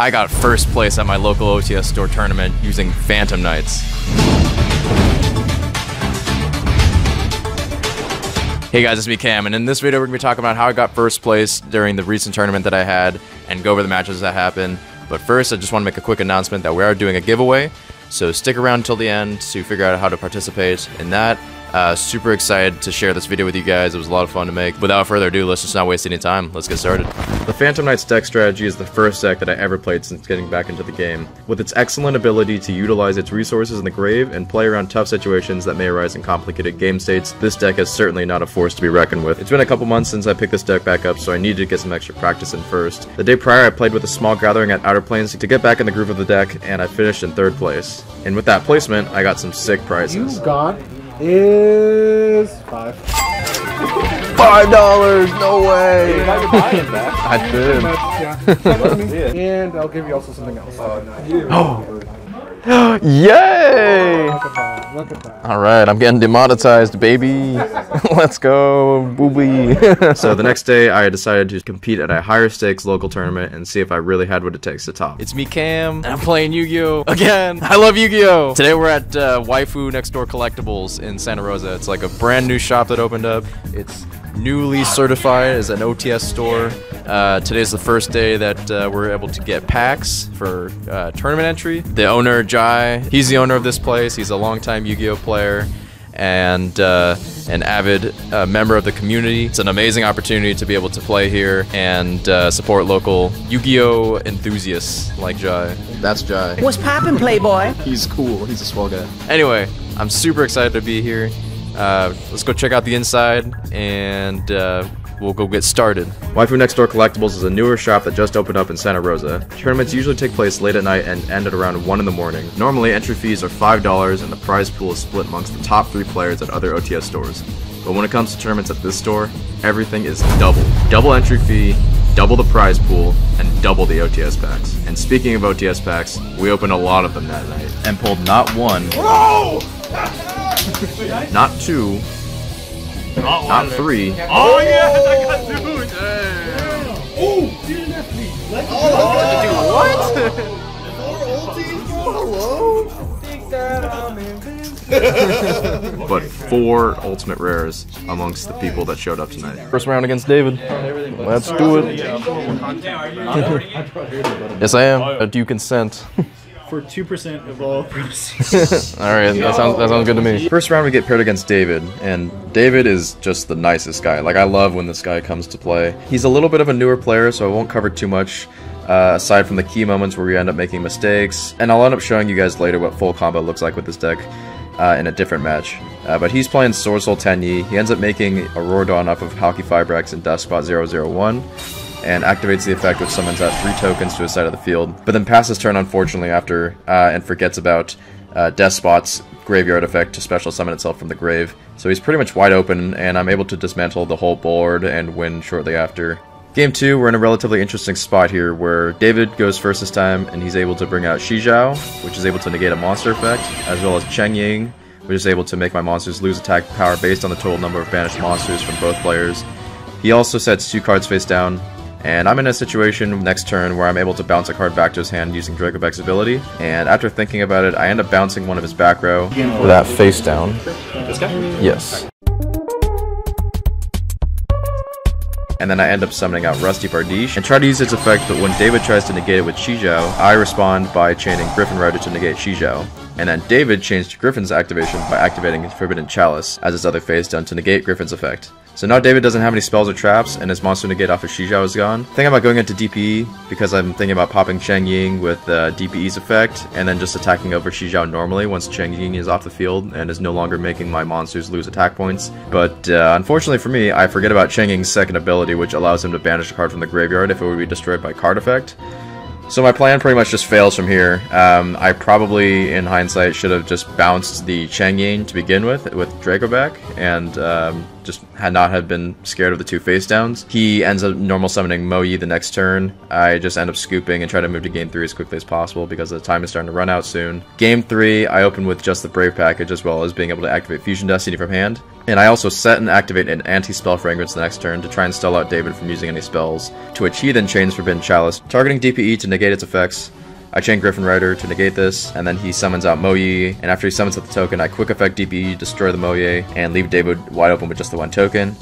I got first place at my local OTS store tournament using Phantom Knights. Hey guys, it's me Cam, and in this video we're going to be talking about how I got first place during the recent tournament that I had and go over the matches that happened. But first, I just want to make a quick announcement that we are doing a giveaway, so stick around until the end to figure out how to participate in that. Uh, super excited to share this video with you guys. It was a lot of fun to make. Without further ado, let's just not waste any time. Let's get started. The Phantom Knights deck strategy is the first deck that I ever played since getting back into the game. With its excellent ability to utilize its resources in the grave and play around tough situations that may arise in complicated game states, this deck is certainly not a force to be reckoned with. It's been a couple months since I picked this deck back up, so I needed to get some extra practice in first. The day prior, I played with a small gathering at Outer Planes to get back in the groove of the deck, and I finished in third place. And with that placement, I got some sick prizes. You got is five. Five dollars? No way! I did. Yeah. and I'll give you also something else. Oh. Yay! Look at that. Look at that. All right, I'm getting demonetized, baby. Let's go, booby. so the next day, I decided to compete at a higher stakes local tournament and see if I really had what it takes to top. It's me, Cam, and I'm playing Yu-Gi-Oh! again. I love Yu-Gi-Oh! Today we're at uh, Waifu Next Door Collectibles in Santa Rosa. It's like a brand new shop that opened up. It's newly certified as an OTS store. Uh, today's the first day that uh, we're able to get packs for uh, tournament entry. The owner, Jai, he's the owner of this place. He's a longtime Yu-Gi-Oh player and uh, an avid uh, member of the community. It's an amazing opportunity to be able to play here and uh, support local Yu-Gi-Oh enthusiasts like Jai. That's Jai. What's poppin', Playboy? He's cool. He's a swell guy. Anyway, I'm super excited to be here. Uh, let's go check out the inside and uh, we'll go get started. Waifu Next Door Collectibles is a newer shop that just opened up in Santa Rosa. Tournaments usually take place late at night and end at around 1 in the morning. Normally, entry fees are $5 and the prize pool is split amongst the top three players at other OTS stores. But when it comes to tournaments at this store, everything is double. Double entry fee, double the prize pool, and double the OTS packs. And speaking of OTS packs, we opened a lot of them that night. And pulled not one, not two, not three, Oh yeah, I got two. Oh, but four ultimate rares amongst the people that showed up tonight. First round against David. Let's do it. yes, I am. Do you consent? For two percent of all proceeds. All right, that sounds that sounds good to me. First round we get paired against David, and David is just the nicest guy. Like I love when this guy comes to play. He's a little bit of a newer player, so I won't cover too much. Uh, aside from the key moments where we end up making mistakes, and I'll end up showing you guys later what full combo looks like with this deck uh, in a different match. Uh, but he's playing Sword Soul Tenyi. He ends up making Aurora Dawn off of Halqifibrax and Dustspot 001 and activates the effect which summons out three tokens to his side of the field, but then passes turn unfortunately after uh, and forgets about uh, Despot's graveyard effect to special summon itself from the grave. So he's pretty much wide open, and I'm able to dismantle the whole board and win shortly after. Game 2, we're in a relatively interesting spot here where David goes first this time, and he's able to bring out Chixiao, which is able to negate a monster effect, as well as Cheng Ying, which is able to make my monsters lose attack power based on the total number of banished monsters from both players. He also sets two cards face down, and I'm in a situation next turn where I'm able to bounce a card back to his hand using Dracobek's ability, and after thinking about it, I end up bouncing one of his back row with that face down. This guy? Yes. And then I end up summoning out Rusty Bardiche and try to use its effect, but when David tries to negate it with Chixiao, I respond by chaining Griffin Rider to negate Chixiao. And then David changed Griffin's activation by activating Forbidden Chalice as his other phase done to negate Griffin's effect. So now David doesn't have any spells or traps, and his monster negate off of Chixiao is gone. Thinking about going into DPE, because I'm thinking about popping Cheng Ying with uh, DPE's effect, and then just attacking over Chixiao normally once Cheng Ying is off the field and is no longer making my monsters lose attack points. But uh, unfortunately for me, I forget about Cheng Ying's second ability, which allows him to banish a card from the graveyard if it would be destroyed by card effect. So my plan pretty much just fails from here. Um, I probably, in hindsight, should have just bounced the Cheng Ying to begin with, with Dracobek, and um, just had not have been scared of the two face downs. He ends up normal summoning Moyi the next turn. I just end up scooping and try to move to game three as quickly as possible because the time is starting to run out soon. Game three, I open with just the Brave package as well as being able to activate Fusion Destiny from hand. And I also set and activate an anti-spell fragrance the next turn to try and stall out David from using any spells, to which he then chains Forbidden Chalice, targeting DPE to negate its effects, I chain Griffin Rider to negate this, and then he summons out Moyi, and after he summons out the token, I quick effect DPE, destroy the Moye, and leave David wide open with just the one token.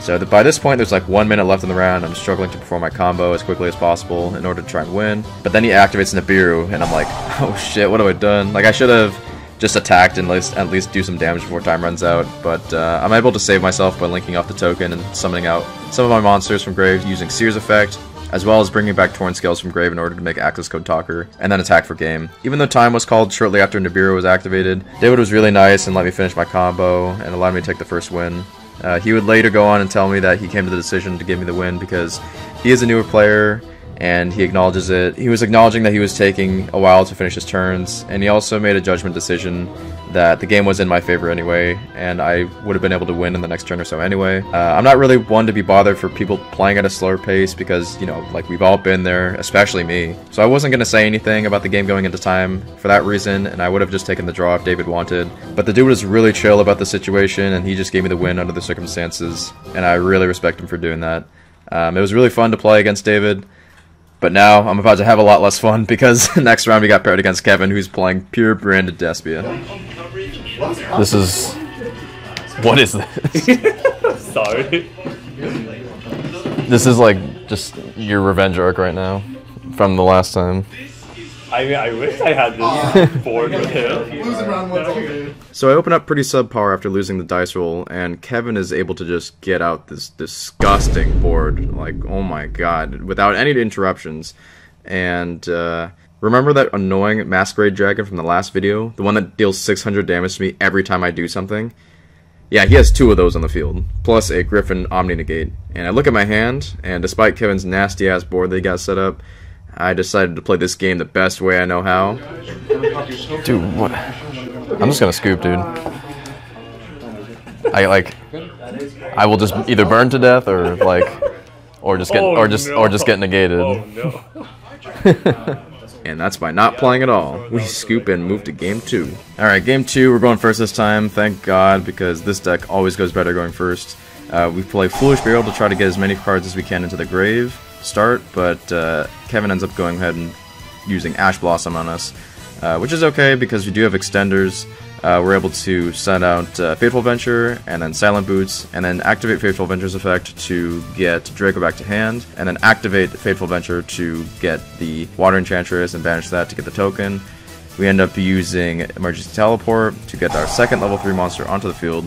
So by this point, there's like one minute left in the round. I'm struggling to perform my combo as quickly as possible in order to try and win. But then he activates Nibiru, and I'm like, oh shit, what have I done? Like I should have just attacked and at least, do some damage before time runs out. But uh, I'm able to save myself by linking off the token and summoning out some of my monsters from grave using Seer's effect, as well as bringing back Torn Scales from Grave in order to make Access Code Talker, and then attack for game. Even though time was called shortly after Nibiru was activated, David was really nice and let me finish my combo and allowed me to take the first win. Uh, he would later go on and tell me that he came to the decision to give me the win because he is a newer player and he acknowledges it. He was acknowledging that he was taking a while to finish his turns, and he also made a judgment decision that the game was in my favor anyway, and I would have been able to win in the next turn or so anyway. Uh, I'm not really one to be bothered for people playing at a slower pace because, you know, like we've all been there, especially me. So I wasn't going to say anything about the game going into time for that reason, and I would have just taken the draw if David wanted. But the dude was really chill about the situation, and he just gave me the win under the circumstances, and I really respect him for doing that. Um, it was really fun to play against David. But now I'm about to have a lot less fun because next round we got paired against Kevin, who's playing pure branded Despia. This is. What is this? Sorry. This is like just your revenge arc right now from the last time. I mean, I wish I had this board with him. So I open up pretty subpar after losing the dice roll, and Kevin is able to just get out this disgusting board, like oh my god, without any interruptions. And uh, remember that annoying Masquerade Dragon from the last video, the one that deals 600 damage to me every time I do something. Yeah, he has two of those on the field, plus a Griffin Omni Negate. And I look at my hand, and despite Kevin's nasty ass board they got set up, I decided to play this game the best way I know how. Dude, what? I'm just gonna scoop, dude. I like. I will just either burn to death or like, or just get, Oh, or just, or just get negated. Oh. And that's by not playing at all. We scoop and move to game two. Alright, game two, we're going first this time, thank god, because this deck always goes better going first. Uh, we play Foolish Burial to try to get as many cards as we can into the grave start, but uh, Kevin ends up going ahead and using Ash Blossom on us, uh, which is okay because we do have extenders. Uh, we're able to send out uh, Fateful Venture and then Silent Boots, and then activate Fateful Venture's effect to get Draco back to hand, and then activate Fateful Venture to get the Water Enchantress and banish that to get the token. We end up using Emergency Teleport to get our second level 3 monster onto the field,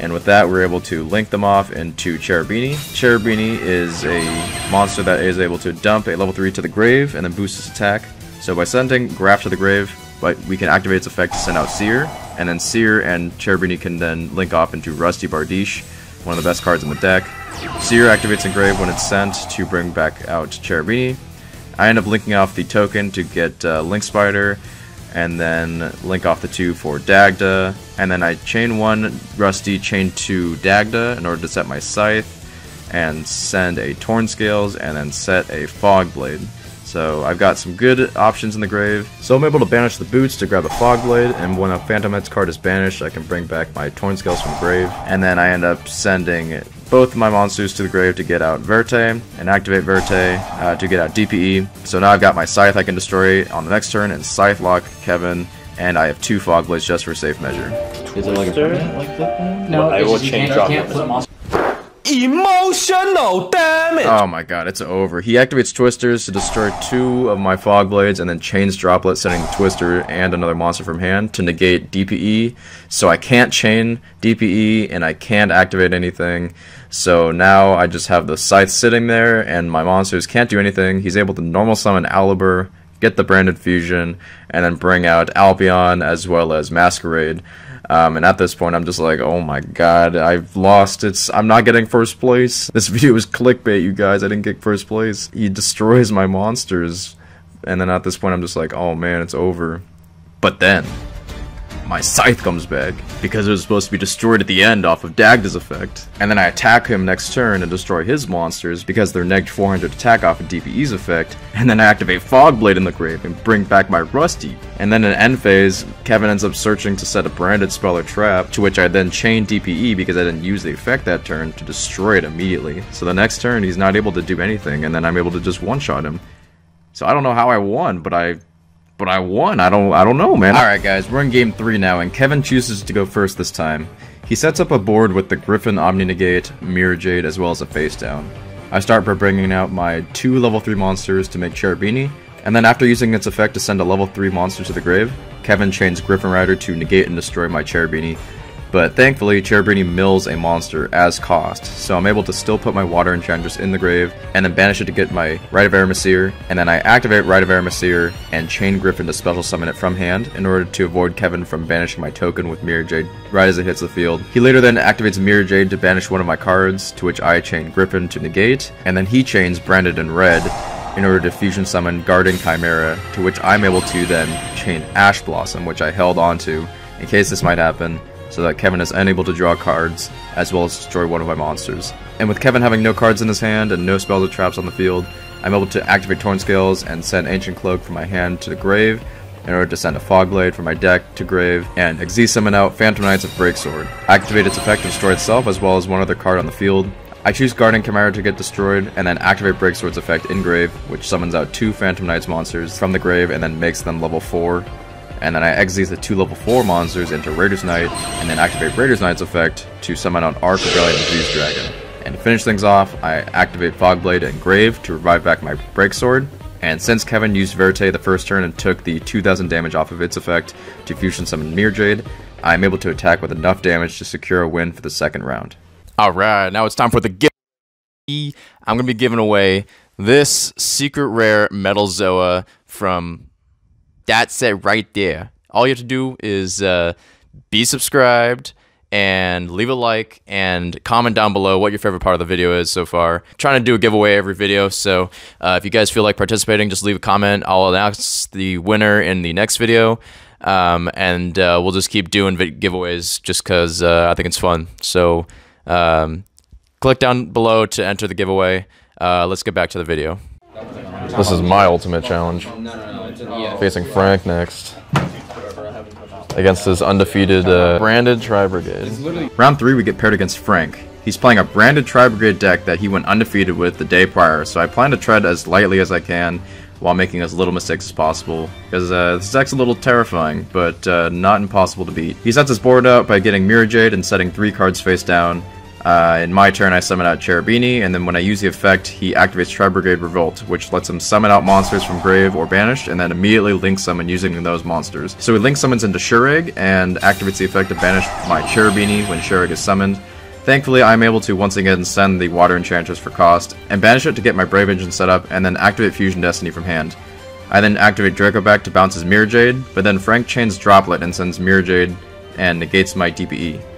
and with that, we're able to link them off into Cherubini. Cherubini is a monster that is able to dump a level 3 to the grave and then boost its attack. So by sending Graff to the grave, but we can activate its effect to send out Seer, and then Seer and Cherubini can then link off into Rusty Bardiche, one of the best cards in the deck. Seer activates in grave when it's sent to bring back out Cherubini. I end up linking off the token to get uh, Link Spider, and then link off the two for Dagda, and then I chain one Rusty, chain two Dagda in order to set my Scythe, and send a Torn Scales, and then set a Fog Blade. So I've got some good options in the grave. So I'm able to banish the boots to grab a Fog Blade, and when a Phantom Knights card is banished, I can bring back my Torn Scales from grave, and then I end up sending both my monsters to the grave to get out Verte, and activate Verte uh, to get out DPE. So now I've got my Scythe I can destroy on the next turn, and Scythe lock Kevin, and I have two Fog Blades just for safe measure. Is it like a permanent like that? No, I it's will just you Emotional damage! Oh my god, it's over. He activates Twisters to destroy two of my Fog Blades and then chains Droplet, sending Twister and another monster from hand to negate DPE. So I can't chain DPE and I can't activate anything. So now I just have the Scythe sitting there and my monsters can't do anything. He's able to normal summon Aluber, get the Branded Fusion, and then bring out Albion as well as Masquerade. Um, and at this point, I'm just like, oh my god, I've lost. It's I'm not getting first place. This video is clickbait, you guys. I didn't get first place. He destroys my monsters, and then at this point, I'm just like, oh man, it's over. But then, my Scythe comes back, because it was supposed to be destroyed at the end off of Dagda's effect. And then I attack him next turn and destroy his monsters, because they're negged negative 400 attack off of DPE's effect, and then I activate Fogblade in the grave and bring back my Rusty. And then in end phase, Kevin ends up searching to set a branded spell or trap, to which I then chain DPE because I didn't use the effect that turn to destroy it immediately. So the next turn, he's not able to do anything, and then I'm able to just one-shot him. So I don't know how I won, but I but I won. I don't I don't know, man. All right, guys, we're in game 3 now and Kevin chooses to go first this time. He sets up a board with the Griffin Omni Negate, Mirror Jade, as well as a face down. I start by bringing out my two level 3 monsters to make Cherubini, and then after using its effect to send a level 3 monster to the grave, Kevin chains Griffin Rider to negate and destroy my Cherubini, but thankfully, Cherubini mills a monster as cost, so I'm able to still put my Water Enchantress in the grave, and then banish it to get my Rite of Aramesir, and then I activate Rite of Aramesir and Chain Griffin to special summon it from hand in order to avoid Kevin from banishing my token with Mirror Jade right as it hits the field. He later then activates Mirror Jade to banish one of my cards, to which I chain Griffin to negate, and then he chains Branded in red in order to fusion summon Guardian Chimera, to which I'm able to then chain Ash Blossom, which I held onto in case this might happen, so that Kevin is unable to draw cards, as well as destroy one of my monsters. And with Kevin having no cards in his hand and no spells or traps on the field, I'm able to activate Torn Scales and send Ancient Cloak from my hand to the grave, in order to send a Fogblade from my deck to grave, and Xyz summon out Phantom Knights of Breaksword. Activate its effect to destroy itself as well as one other card on the field. I choose Guardian Chimera to get destroyed, and then activate Breaksword's effect in grave, which summons out two Phantom Knights monsters from the grave and then makes them level 4 and then I exit the two level 4 monsters into Raider's Knight, and then activate Raider's Knight's effect to summon out Arc Rebellion Xyz Dragon. And to finish things off, I activate Fogblade and Grave to revive back my Break Sword, and since Kevin used Verte the first turn and took the 2000 damage off of its effect to fusion summon Mirror Jade, I am able to attack with enough damage to secure a win for the second round. Alright, now it's time for the gift. I'm going to be giving away this secret rare Metal Zoa from that's it right there. All you have to do is uh, be subscribed and leave a like and comment down below what your favorite part of the video is so far. I'm trying to do a giveaway every video, so uh, if you guys feel like participating, just leave a comment. I'll announce the winner in the next video. Um, and uh, we'll just keep doing giveaways just because uh, I think it's fun. So um, click down below to enter the giveaway. Uh, let's get back to the video. This is my ultimate challenge. Facing Frank next. Against his undefeated uh, branded Tri Brigade. Round 3 we get paired against Frank. He's playing a branded Tri Brigade deck that he went undefeated with the day prior, so I plan to tread as lightly as I can while making as little mistakes as possible, because uh, this deck's a little terrifying, but uh, not impossible to beat. He sets his board out by getting Mirror Jade and setting three cards face down, uh, in my turn, I summon out Cherubini, and then when I use the effect, he activates Tri-Brigade Revolt, which lets him summon out monsters from grave or banished, and then immediately link summon using those monsters. So he link summons into Shuraig, and activates the effect to banish my Cherubini when Shuraig is summoned. Thankfully, I'm able to once again send the Water Enchantress for cost, and banish it to get my Brave Engine set up, and then activate Fusion Destiny from hand. I then activate Draco back to bounce his Mirror Jade, but then Frank chains Droplet and sends Mirror Jade and negates my DPE.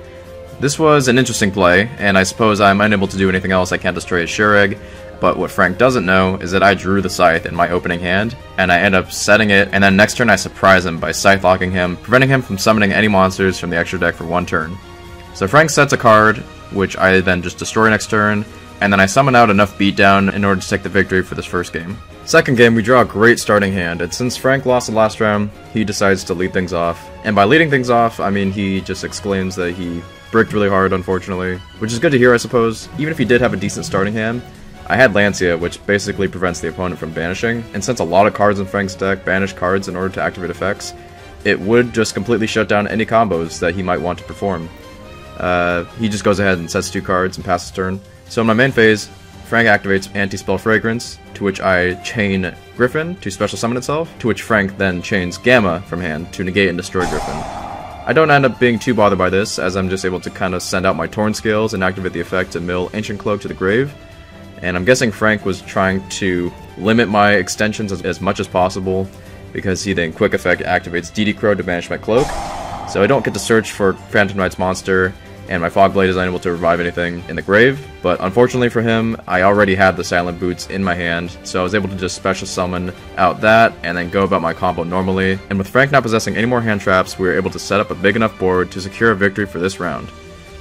This was an interesting play, and I suppose I'm unable to do anything else I can't destroy a Shuraig, but what Frank doesn't know is that I drew the Scythe in my opening hand, and I end up setting it, and then next turn I surprise him by Scythe locking him, preventing him from summoning any monsters from the extra deck for one turn. So Frank sets a card, which I then just destroy next turn, and then I summon out enough beatdown in order to take the victory for this first game. Second game, we draw a great starting hand, and since Frank lost the last round, he decides to lead things off. And by leading things off, I mean he just exclaims that he bricked really hard, unfortunately. Which is good to hear, I suppose. Even if he did have a decent starting hand, I had Lancea, which basically prevents the opponent from banishing, and since a lot of cards in Frank's deck banish cards in order to activate effects, it would just completely shut down any combos that he might want to perform. Uh, he just goes ahead and sets two cards and passes turn. So in my main phase, Frank activates Anti-Spell Fragrance, to which I chain Griffin to special summon itself, to which Frank then chains Gamma from hand to negate and destroy Griffin. I don't end up being too bothered by this, as I'm just able to kind of send out my Torn Scales and activate the effect to mill Ancient Cloak to the grave. And I'm guessing Frank was trying to limit my extensions as, as much as possible, because he then quick effect activates DD Crow to banish my cloak. So I don't get to search for Phantom Knight's monster, and my Fog Blade is unable to revive anything in the grave, but unfortunately for him, I already had the Silent Boots in my hand, so I was able to just special summon out that, and then go about my combo normally, and with Frank not possessing any more hand traps, we were able to set up a big enough board to secure a victory for this round.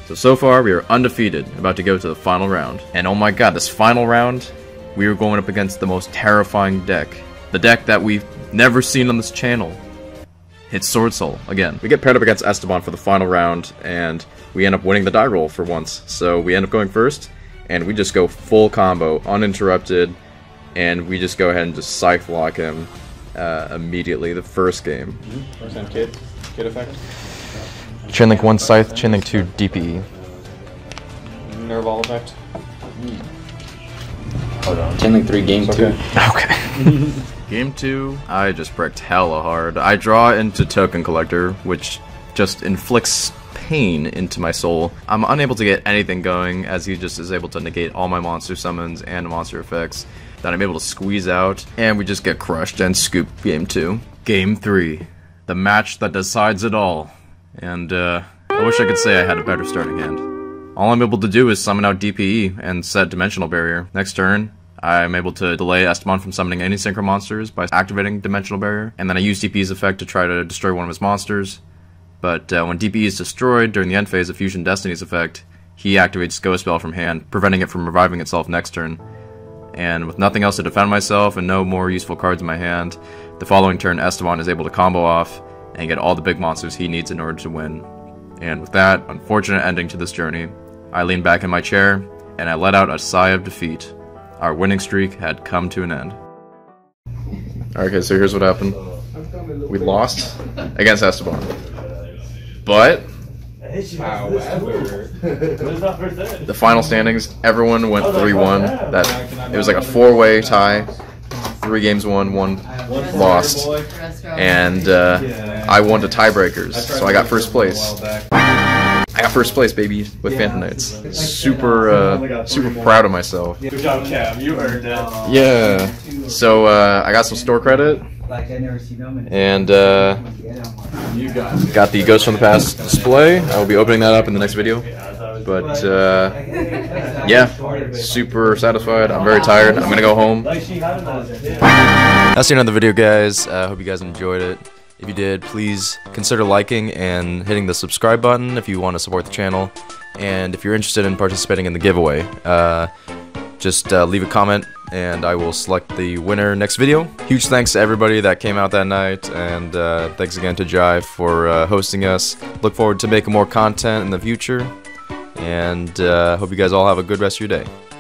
So, so far, we are undefeated, about to go to the final round. And oh my god, this final round, we are going up against the most terrifying deck. The deck that we've never seen on this channel. It's Sword Soul, again. We get paired up against Esteban for the final round, and we end up winning the die roll for once. So we end up going first, and we just go full combo, uninterrupted, and we just go ahead and just Scythe lock him uh, immediately the first game. First hand kid, kid effect. Chainlink 1 Scythe, Chainlink 2 DPE. Nerve all effect. Hold on. Chainlink 3, game It's 2. okay. Game 2, I just bricked hella hard. I draw into Token Collector, which just inflicts pain into my soul. I'm unable to get anything going, as he just is able to negate all my monster summons and monster effects that I'm able to squeeze out, and we just get crushed and scoop Game 2. Game 3, the match that decides it all. And, uh, I wish I could say I had a better starting hand. All I'm able to do is summon out DPE and set Dimensional Barrier. Next turn, I'm able to delay Esteban from summoning any Synchro monsters by activating Dimensional Barrier, and then I use DPE's effect to try to destroy one of his monsters. But uh, when DPE is destroyed during the end phase of Fusion Destiny's effect, he activates Ghost Belle from hand, preventing it from reviving itself next turn. And with nothing else to defend myself and no more useful cards in my hand, the following turn Esteban is able to combo off and get all the big monsters he needs in order to win. And with that unfortunate ending to this journey, I leaned back in my chair and I let out a sigh of defeat. Our winning streak had come to an end. Okay, so here's what happened. We lost against Esteban. But the final standings, everyone went 3-1. That it was like a four-way tie. Three games won, one lost. And uh, I won to tiebreakers, so I got first place. I got first place, baby, with Phantom Knights. Super, uh, super proud of myself. Good job, Cam. You earned it. Yeah. So uh, I got some store credit, like an RC Nomens and uh, got the Ghost from the Past display. I will be opening that up in the next video. But uh, yeah, super satisfied. I'm very tired. I'm gonna go home. Like she had another. That's the end of the video, guys. I uh, hope you guys enjoyed it. If you did, please consider liking and hitting the subscribe button if you want to support the channel. And if you're interested in participating in the giveaway, uh, just uh, leave a comment and I will select the winner next video. Huge thanks to everybody that came out that night, and uh, thanks again to Jai for uh, hosting us. Look forward to making more content in the future, and uh, hope you guys all have a good rest of your day.